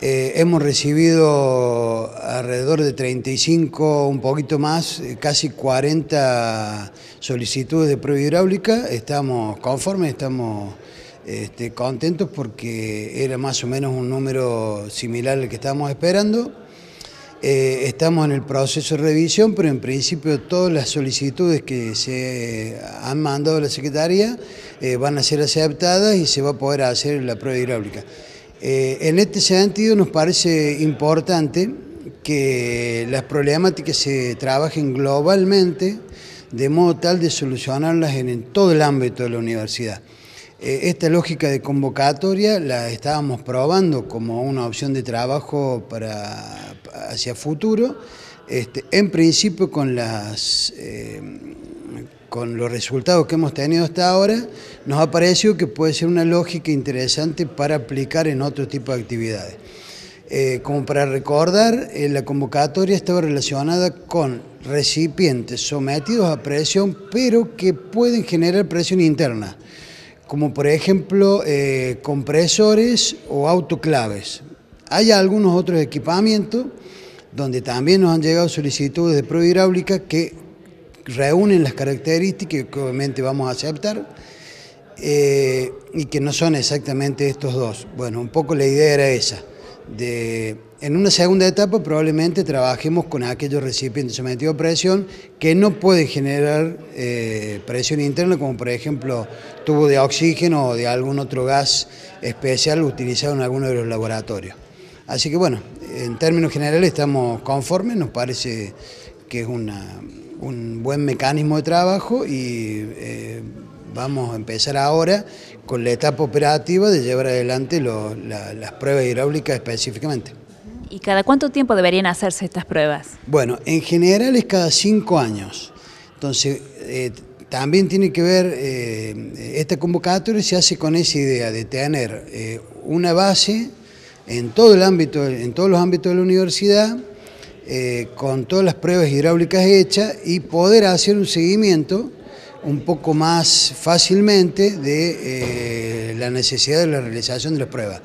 Eh, hemos recibido alrededor de 35, un poquito más, eh, casi 40 solicitudes de prueba hidráulica. Estamos conformes, estamos este, contentos porque era más o menos un número similar al que estábamos esperando. Eh, estamos en el proceso de revisión, pero en principio todas las solicitudes que se han mandado a la Secretaría van a ser aceptadas y se va a poder hacer la prueba hidráulica. Eh, en este sentido nos parece importante que las problemáticas se trabajen globalmente de modo tal de solucionarlas en, todo el ámbito de la universidad. Eh, esta lógica de convocatoria la estábamos probando como una opción de trabajo para, hacia futuro, este, en principio con las... Eh, con los resultados que hemos tenido hasta ahora, nos ha parecido que puede ser una lógica interesante para aplicar en otro tipo de actividades. Eh, como para recordar, eh, la convocatoria estaba relacionada con recipientes sometidos a presión, pero que pueden generar presión interna, como por ejemplo eh, compresores o autoclaves. Hay algunos otros equipamientos donde también nos han llegado solicitudes de prueba hidráulica que reúnen las características que obviamente vamos a aceptar eh, y que no son exactamente estos dos. Bueno, un poco la idea era esa. De, en una segunda etapa probablemente trabajemos con aquellos recipientes sometidos a presión que no pueden generar eh, presión interna, como por ejemplo tubo de oxígeno o de algún otro gas especial utilizado en alguno de los laboratorios. Así que bueno, en términos generales estamos conformes, nos parece que es una, un buen mecanismo de trabajo y eh, vamos a empezar ahora con la etapa operativa de llevar adelante las pruebas hidráulicas específicamente. ¿Y cada cuánto tiempo deberían hacerse estas pruebas? Bueno, en general es cada cinco años. Entonces, eh, también tiene que ver, eh, esta convocatoria se hace con esa idea de tener una base en todo el ámbito, en todos los ámbitos de la universidad, eh, con todas las pruebas hidráulicas hechas y poder hacer un seguimiento un poco más fácilmente de eh, la necesidad de la realización de las pruebas.